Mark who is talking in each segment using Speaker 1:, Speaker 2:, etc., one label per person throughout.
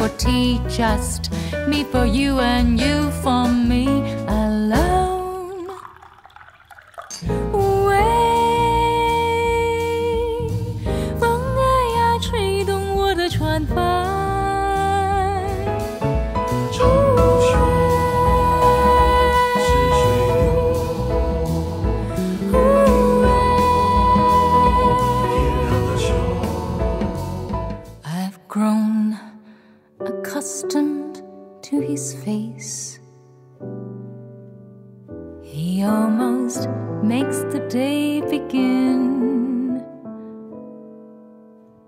Speaker 1: for tea, just me for you and you for me alone.喂，风儿呀，吹动我的船帆。
Speaker 2: 长路雪，是水流，天亮的秀。
Speaker 1: I've grown accustomed to his face. He almost makes the day begin.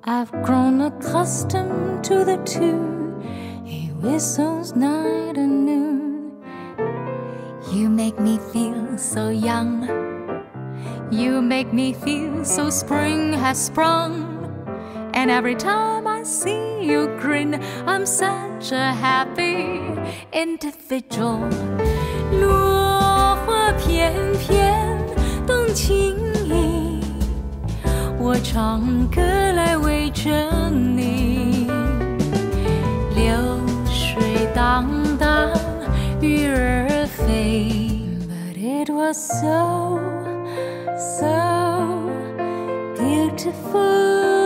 Speaker 1: I've grown accustomed to the tune he whistles night and noon. You make me feel so young. You make me feel so spring has sprung. And every time I see you grin, I'm such a happy individual. 落花翩翩动情意，我唱歌来围着你。流水荡荡，鱼儿飞，But it was so so beautiful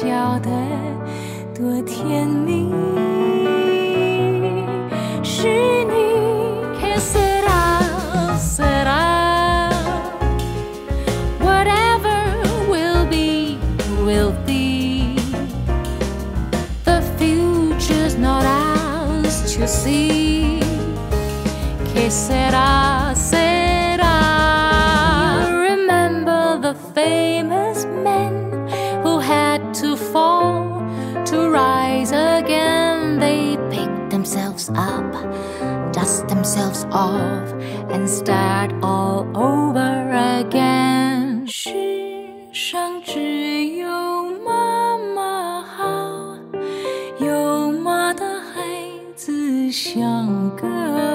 Speaker 1: 笑得多甜蜜是你 Que será será Whatever will be will be The future's not ours to see Que será será themselves up dust themselves off and start all over again 世上只有妈妈好有妈的孩子像个